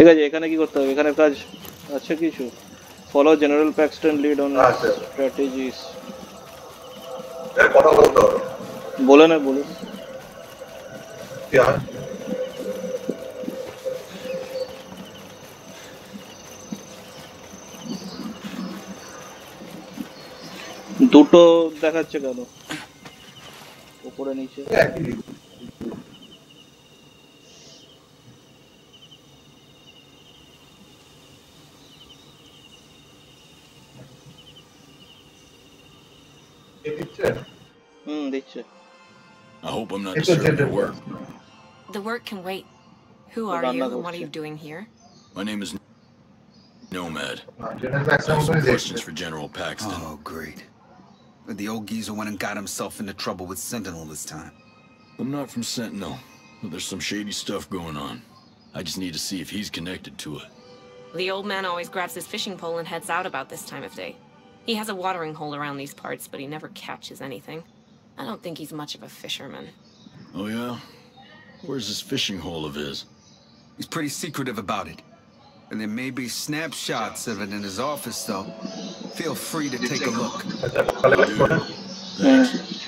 ঠিক আছে এখানে কি করতে হবে? এখানে কাজ আছে কিছু? Follow General Paxton lead on আচ্ছা। স্ট্র্যাটেজিস এর কথা বলতে হবে বলে না বলুন দুটো দেখাচ্ছে কেন? উপরে নিচে? একই দিক। কে দিচ্ছে? হুম দিচ্ছে I hope I'm not It's a disturbing your gender work. The work can wait. Who Hold are on, you another and what are option. you doing here? My name is Nomad. না, general maximum Some করে questions দেখছে। for General Paxton. Oh, great. But the old geezer went and got himself into trouble with Sentinel this time. I'm not from Sentinel, but there's some shady stuff going on. I just need to see if he's connected to it. The old man always grabs his fishing pole and heads out about this time of day. He has a watering hole around these parts, but he never catches anything. I don't think he's much of a fisherman. Oh, yeah? Where's this fishing hole of his? He's pretty secretive about it. And there may be snapshots of it in his office, though. Feel free to take a look. Thanks.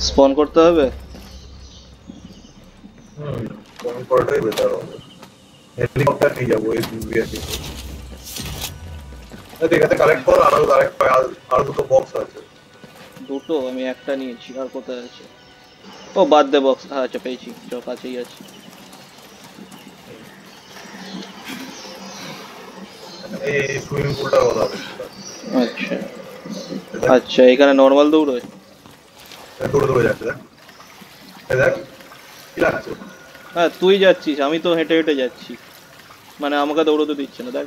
স্পন করতে হবে? হুম, phone করাটাই better হবে। Helicopter নিয়ে যাব এই BAC এখানে কালেক্ট কর আরও কালেক্ট করে আর- আরও দুটো বক্স আছে। দুটো আমি একটা নিয়েছি আর কোথায় আছে? ও বাদ দে বক্স হ্যাঁ আচ্ছা পেয়েছি চ কাছেই আছে। এই সুইমিং পুলটার কথা আচ্ছা। আচ্ছা এখানে নর্মাল দৌড়োয় দেখ, দৌড়ে দৌড়ে যাচ্ছে দেখ। কি লাগছে? হ্যাঁ তুই যাচ্ছিস আমি তো হেঁটে হেঁটে যাচ্ছি। মানে আমাকে দৌড়োতে দিচ্ছে না দেখ।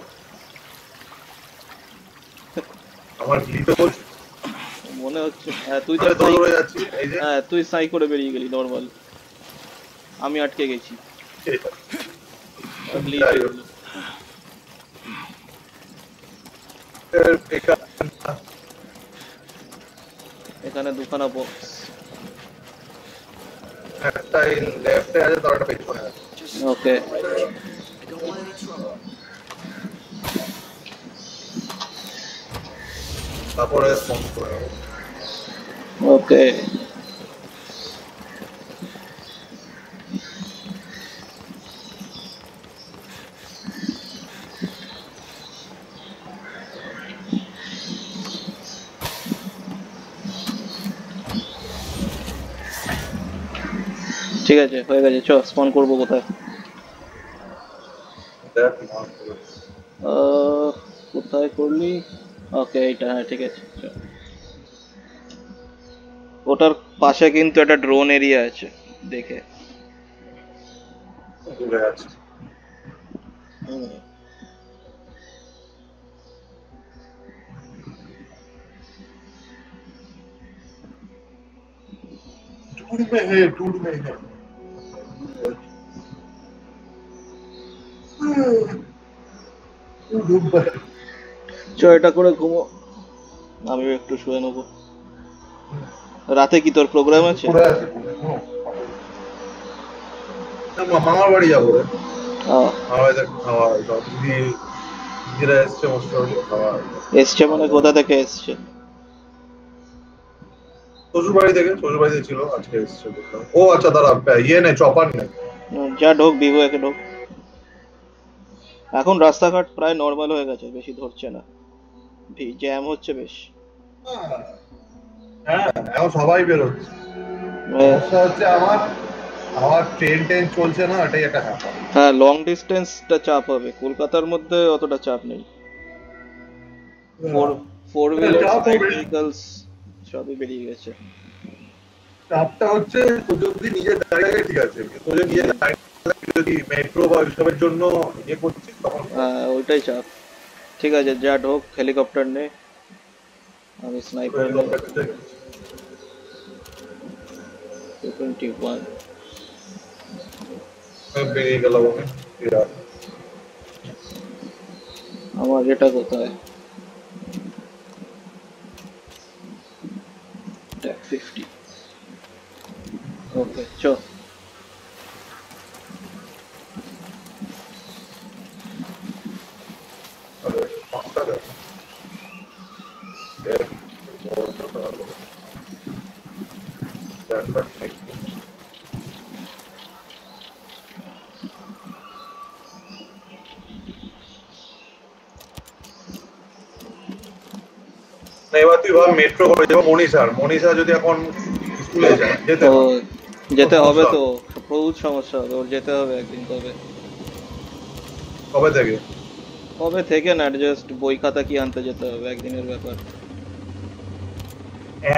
আমার গিলিতে বলছি। মনে হচ্ছে হ্যাঁ তুই তো দৌড়ে সাই- এই যে। হ্যাঁ তুই সাই করে বেরিয়ে গেলি নর্মাল আমি আটকে গেছি এই যে। glitch হয়ে গেলো। এর এখানে এখানে দুখানা বক্স একটা এই লেফটে আছে তার একটা পেছনে আছে ওকে তারপরে ফোন করে নেব। ওকে ঠিক আছে হয়ে গেছে চ স্পন করবো কোথায় দেখ মাস করে। আহ, কোথায় করলি ওকে এইটা হ্যাঁ ঠিক আছে চ। ওটার পাশে কিন্তু একটা ড্রোন এরিয়া আছে দেখে দূরে আছে टूर में है टूर में है চ এটা করে ঘুমো। আমিও একটু শুয়ে নেব। রাতে কি তোর প্রোগ্রাম আছে? মামার বাড়ি যাব এসছে মানে কোথা থেকে এসছে? শ্বশুর বাড়ি থেকে শ্বশুর বাড়িতে ছিল আজকে এসছে। ও আচ্ছা দাঁড়া ইয়ে নেই চপার নেই যা ঢোক বিভু একে ঢোক। এখন রাস্তাঘাট প্রায় নর্মাল হয়ে গেছে বেশি ধরছে না। জ্যাম হচ্ছে বেশ। হ্যাঁ এখন সবাই বেরোচ্ছে। হ্যাঁ, সমস্যা হচ্ছে আমার আমার ট্রেন চলছে না এটাই একটা হ্যাঁ লং ডিস্টেন্সটা চাপ হবে কলকাতার মধ্যে অতটা চাপ নেই। ফোর হবে। ভেহিকলস সবই বেরিয়ে গেছে। চাপটা হচ্ছে যদি নিজের দাঁড়িয়ে ঠিক আছে তোর যদি নিজের দাঁড়িয়ে যদি মেট্রো বা এইসবের জন্য ইয়ে করছিস তখন হ্যাঁ ওইটাই চাপ ঠিক আছে যা ঢোক হেলিকপ্টার নে। আমি স্নাইপার নেই টোয়েন্টি ওয়ান বেরিয়ে গেল ওকে আমার এটা কোথায় ট্যাগ ফিফটি ওকে চ পাঁচটা দেখ দেখ বড়টা ভালো দেখা ঠিক না এবার তুই ভাব মেট্রো করে যাব মনীষার। মনীষা যদি এখন স্কুলে যায় যেতে হবে। যেতে হবে তো প্রচুর সমস্যা হবে ওর যেতে হবে একদিন কবে? কবে থেকে? কবে থেকে না জাস্ট বই খাতা কি আনতে যেতে হবে একদিনের ব্যাপার।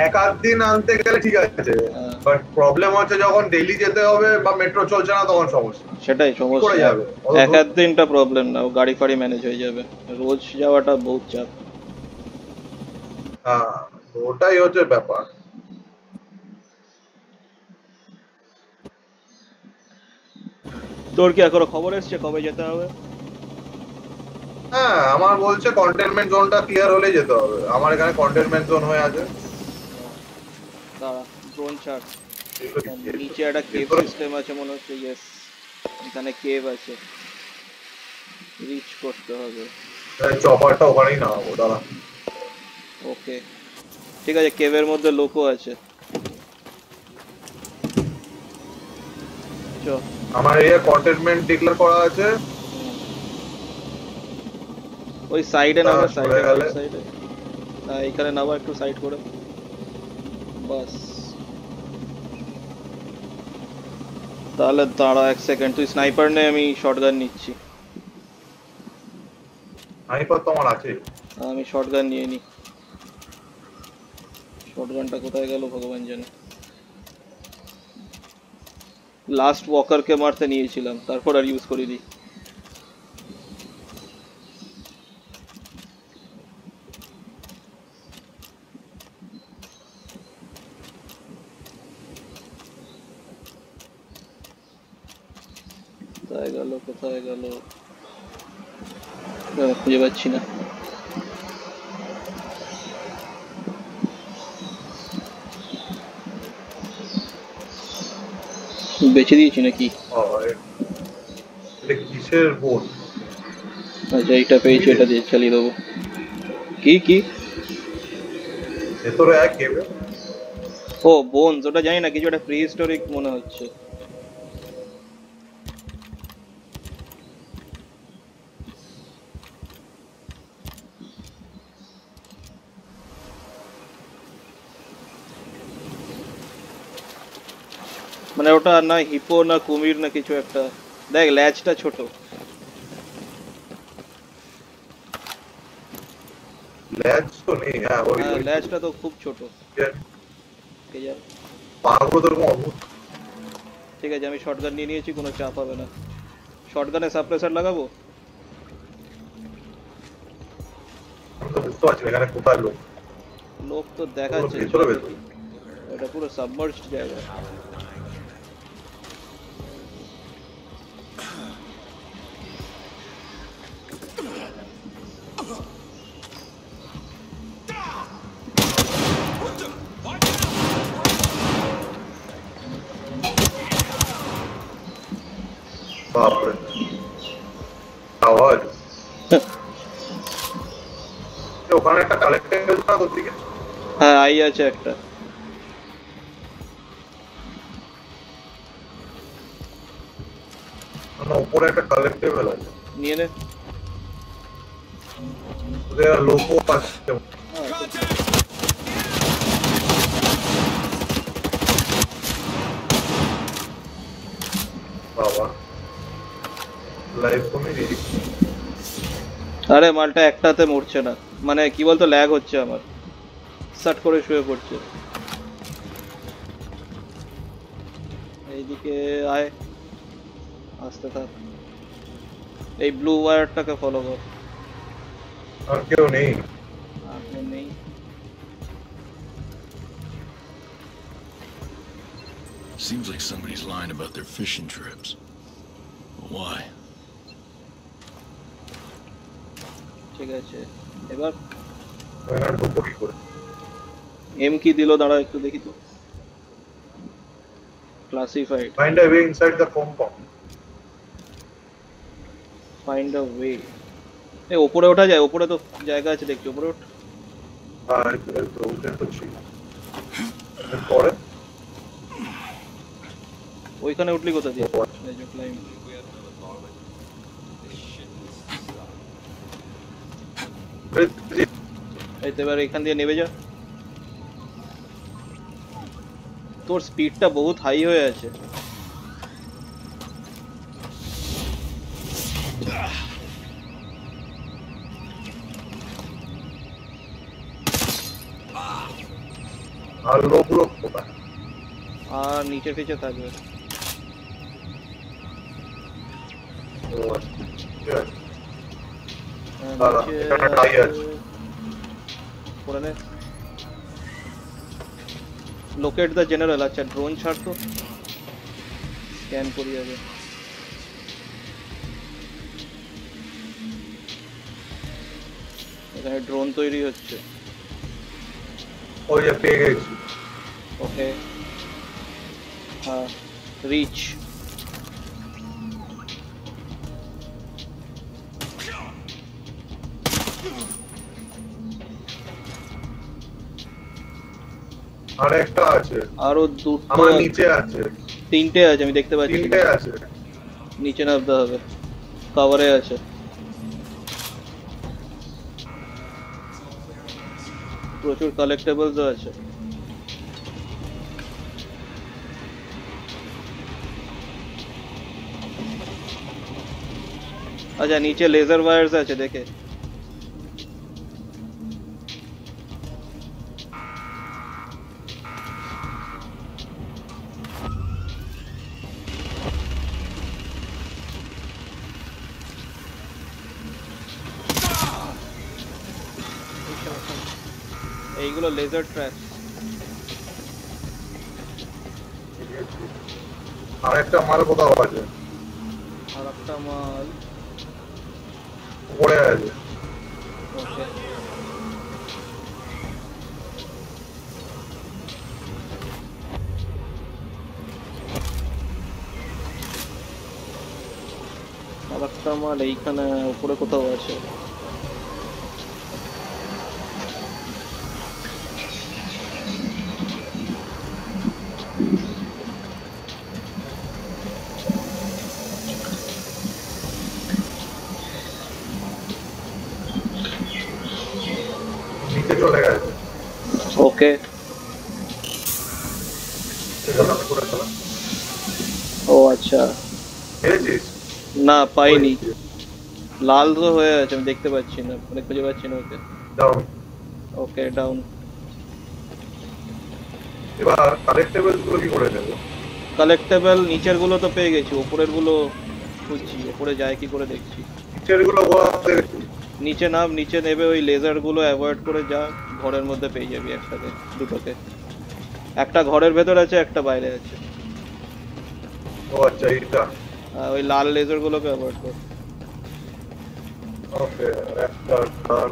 এক আধ দিন আনতে গেলে ঠিক আছে হ্যাঁ। বাট প্রবলেম হচ্ছে যখন ডেইলি যেতে হবে বা মেট্রো চলছে না তখন সমস্যা। সেটাই সমস্যা? এক আধ দিনটা প্রবলেম না গাড়ি ফাড়ি ম্যানেজ হয়ে যাবে। রোজ যাওয়াটা বহুত চাপ। হ্যাঁ ওটাই হচ্ছে ব্যাপার। তোর কি এখনও খবর এসছে কবে যেতে হবে? হ্যাঁ আমার বলছে কন্টেনমেন্ট জোনটা ক্লিয়ার হলে যেতে হবে। আমার এখানে কন্টেনমেন্ট জোন হয়ে আছে। দাঁড়া ড্রোন ছাড়। নিচে একটা কেভ সিস্টেম আছে মনে হচ্ছে ইয়েস এখানে কেভ আছে। রিচ করতে হবে। চপারটা ওখানেই নামাবো দাঁড়া। ওকে ঠিক আছে কেভের মধ্যে লোকও আছে। আমার এরিয়া কন্টেনমেন্ট ডিক্লেয়ার করা আছে। ওই সাইডে নামা সাইডে। সাইডে হ্যাঁ এখানে নামা একটু সাইড করে। বাস। তাহলে দাঁড়া এক সেকেন্ড তুই স্নাইপার নে আমি শটগান নিচ্ছি। স্নাইপার তো আমার আছে। আমি শটগান নিয়ে নি। কোথায় গেল ভগবান জানে। লাস্ট ওয়াকারকে মারতে নিয়েছিলাম, তারপর আর ইউজ করিনি। কোথায় গেল কোথায় গেল? খুঁজে পাচ্ছি না। বেচে দিয়েছি নাকি? এটা কিসের বোন আচ্ছা এইটা পেয়েছি এটা দিয়ে চালিয়ে দেবো। কি কি? ভেতরে এক ও বোনস ওটা জানি না কিছু একটা প্রি হিস্টোরিক মনে হচ্ছে। মানে ওটা না হিপো না কুমির না কিছু একটা। দেখ ল্যাচটা ছোট। তো নেই হ্যাঁ ওই হ্যাঁ ল্যাচটা তো খুব ছোট। কে জানে পাগুলো তো অদ্ভুত। ঠিক আছে আমি শর্টগান নিয়ে নিয়েছি কোনো চাপ হবে না। শর্টগানে সাপ্রেসার লাগাবো? লোক? তো দেখাচ্ছে। এটা পুরো সাবমার্জড জায়গা। বাপরে আওয়াজ এ, ওখানে একটা কালেক্টেবল না তোর দিকে হ্যাঁ আই আছে একটা না উপরে একটা কালেক্টেবল আছে নিয়ে নে ওদের লোকও আসছে বাবা লাইভ কমেডি আরে মালটা একটাতে মরছে না। মানে কি বলতো ল্যাগ হচ্ছে আমার। সাট করে শুয়ে পড়ছে। এইদিকে আয়। আসতে থাক। এই ব্লু ওয়্যারটাকে ফলো কর। আর কেউ নেই। আর কেউ নেই। Seems like somebody's lying about their fishing trips. But why? ঠিক আছে। এবার এখানে ঢুকবো কি করে? এম কি দিল দাঁড়া একটু দেখি তো। Classified find a way inside the compound find a way এ ওপরে ওঠা যায় ওপরে তো জায়গা আছে দেখছি ওপরে ওঠ। আর এই তো উঠে তো ছিল পরে ওইখানে উঠলি কোথা দিয়ে? ও আচ্ছা। এই যে climb। এই তো এবার এখান দিয়ে নেমে যা। তোর স্পিডটা বহুত হাই হয়ে আছে। আর কোথায়? আর নিচে ফিচে থাকবে। হ্যাঁ, দাঁড়া, নিচে এখানে টাই আছে। করে নে লোকেট দ্য জেনারেল আচ্ছা ড্রোন ছাড় তো স্ক্যান করি আগে এখানে ড্রোন তৈরি হচ্ছে ওই যে পেয়ে গেছি ওকে হ্যাঁ রিচ আর একটা আছে। আরও দুটো আমার নিচে আছে। তিনটে আছে আমি দেখতে পাচ্ছি। তিনটে আছে। নিচে নামতে হবে। কাভারে আছে। প্রচুর কালেক্টেবলস আছে। আচ্ছা নিচে লেজার ওয়্যারস আছে দেখে। মাল কোথাও আছে? আর একটা মাল। উপরে আছে। আর একটা মাল এইখানে উপরে কোথাও আছে নিচে চলে গেছে ওকে সেজন্য আমি করে ফেলা ও আচ্ছা। না পাইনি। লাল তো হয়ে আছে আমি দেখতে পাচ্ছি না মানে খুঁজে পাচ্ছি না ওকে। ওকে ডাউন এবার কালেক্টেবলগুলো কি করে নেব? কালেক্টেবল নিচেরগুলো তো পেয়ে গেছি উপরেরগুলো খুঁজছি উপরে যায় কি করে দেখছি। নিচেরগুলো নিচে নাম নিচে নেবে ওই লেজারগুলো অ্যাভয়েড করে যা ঘরের মধ্যে পেয়ে যাবি একসাথে দুটোকে একটা ঘরের ভেতর আছে একটা বাইরে আছে। ও আচ্ছা ওই লাল লেজার গুলোকে অ্যাভয়েড কর। ওকে একটা কার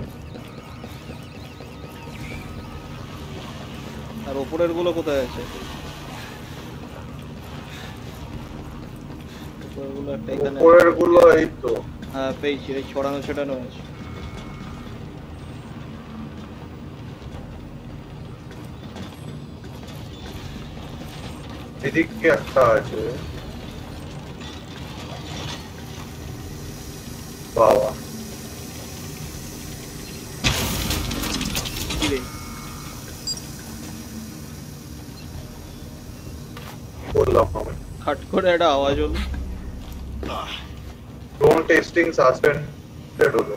আর উপরেরগুলো কোথায় আছে? উপরেরগুলো একটা এখানে উপরেরগুলো এই তো। হ্যাঁ পেয়েছি এই ছড়ানো ছড়ানো আছে। এদিকে একটা আছে। বাবা কি রে? বললাম আমি খাট করে একটা আওয়াজ হলো ড্রোন টেস্টিং সাসপেন্ডেড হলো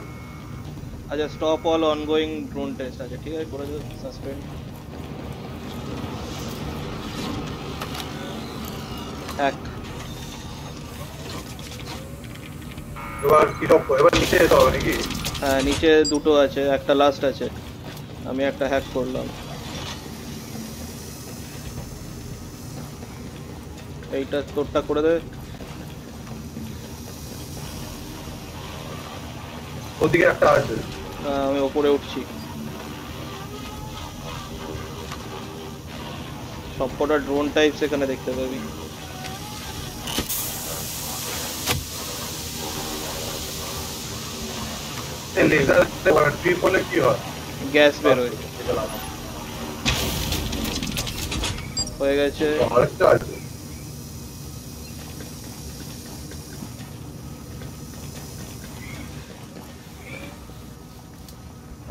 আচ্ছা stop all ongoing drone test আছে ঠিক আছে করে দিও সাসপেন্ড হ্যাক এবার কি সব এবার নিচে যেতে হবে নাকি? হ্যাঁ নিচে দুটো আছে একটা লাস্ট আছে। আমি একটা হ্যাক করলাম। এইটা তোরটা করে দে। ওদিকে একটা আছে। আহ, আমি ওপরে উঠছি। সবকটা ড্রোন টাইপস এখানে দেখতে পাবি। লেজার ট্রিপ হলে কি হয় গ্যাস বেরোয় হয়ে গেছে। আরেকটা আছে।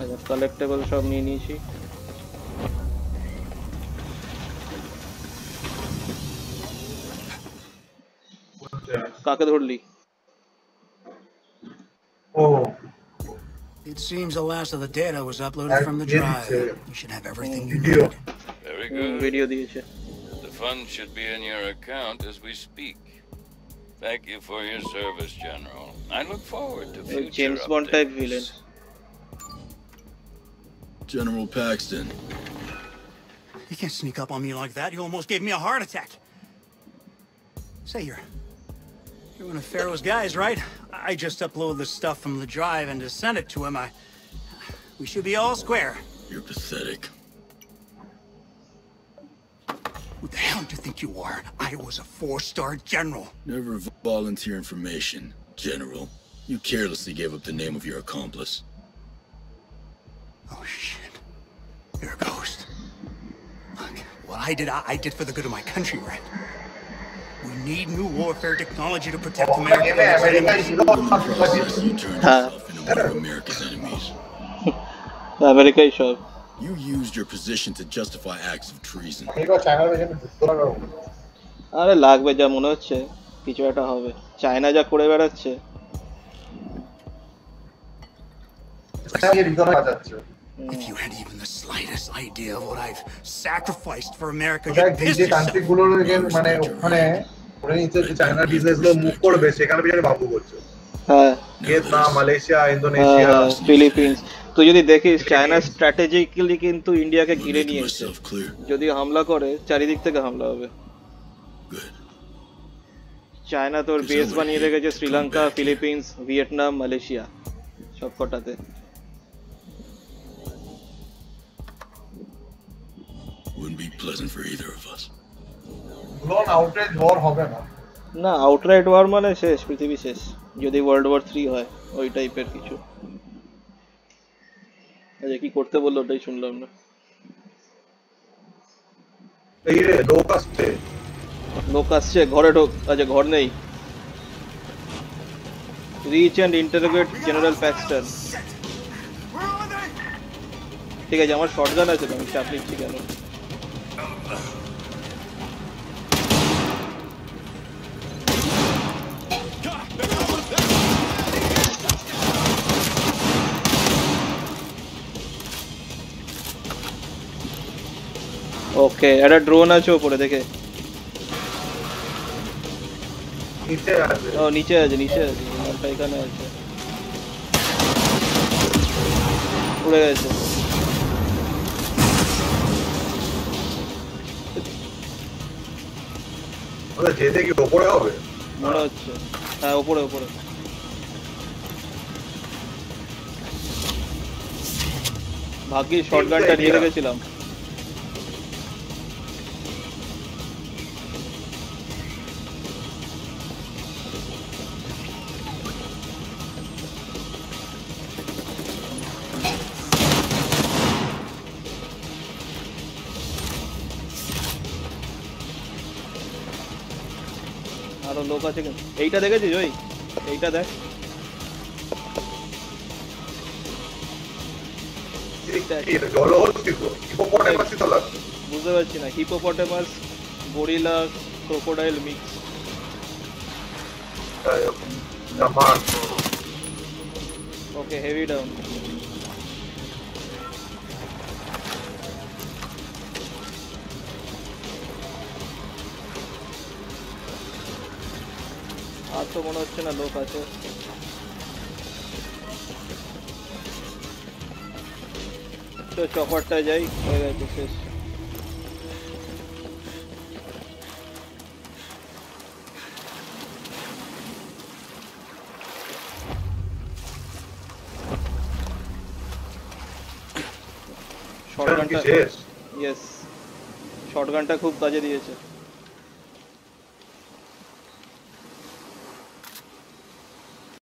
আচ্ছা কালেক্টেবল সব নিয়ে নিয়েছি। কাকে ধরলি? It seems the last of the data was uploaded from the drive. You should have everything you need. Very good. Mm, video The funds should be in your account as we speak. Thank you for your service, General. I look forward to future James Bond type villain. General Paxton. You can't sneak up on me like that. You almost gave me a heart attack. Say, you're... You're one of Pharaoh's guys, right? I just uploaded the stuff from the drive and to send it to him. I. We should be all square. you're pathetic. Who the hell do you think you are? I was a four-star general. Never volunteer information, General. You carelessly gave up the name of your accomplice. Oh shit. You're a ghost. Look, what I did, I, I did for the good of my country, right? We need new warfare technology to protect America. from America's enemies. আমেরিকাই সব You used your position to justify acts of treason. আরে লাগবে যা মনে হচ্ছে কিছু একটা হবে China যা করে বেড়াচ্ছে If you had even the slightest idea of what I've sacrificed for America, দেখ you'd piss যে yourself. কান্ট্রি গুলোর মানে ওখানে ওখানে নিচে যে চায়নার বিজনেস গুলো মুভ করবে সেখানে বিজনেস বাবু করছে হ্যাঁ ভিয়েতনাম মালয়েশিয়া ইন্দোনেশিয়া ফিলিপিন্স তুই যদি দেখিস চায়না স্ট্র্যাটেজিক্যালি কিন্তু ইন্ডিয়াকে I'm ঘিরে making নিয়েছে myself clear. যদি হামলা করে চারিদিক থেকে হামলা হবে Good. চায়না তোর বেস বানিয়ে রেখেছে শ্রীলঙ্কা ফিলিপিন্স ভিয়েতনাম মালয়েশিয়া সব কটাতে Wouldn't be pleasant for either of us. Drone outrage war হবে না। না আউটরাইট ওয়ার মানে শেষ পৃথিবী শেষ। যদি ওয়ার্ল্ড ওয়ার থ্রি হয় ওই টাইপের কিছু। আচ্ছা কি করতে বলল ওটাই শুনলাম না। এই রে লোক আসছে। লোক আসছে ঘরে ঢোক। আচ্ছা ঘর নেই। Reach and interrogate General Paxton ঠিক আছে আমার শর্টগান আছে তো আমি চাপ নিচ্ছি কেন? ওকে একটা ড্রোন আছে ওপরে দেখে নিচে আছে ও নিচে আছে নিচে আছে বিমানটা এখানে আছে উড়ে গেছে যেতে কি ওপরে হবে। মনে হচ্ছে হ্যাঁ ওপরে ওপরে। শর্ট শর্টগানটা নিয়ে রেখেছিলাম। লোক আছে এইটা দেখেছিস ওই? এইটা দেখ। বুঝতে পারছি না। Hippopotamus gorilla crocodile mix okay heavy down আছো মনে হচ্ছে না লোক আছে। তো চকরটায় যাই হয়ে গেছে শেষ। শর্টগানটা ইয়েস শর্টগানটা খুব কাজে দিয়েছে।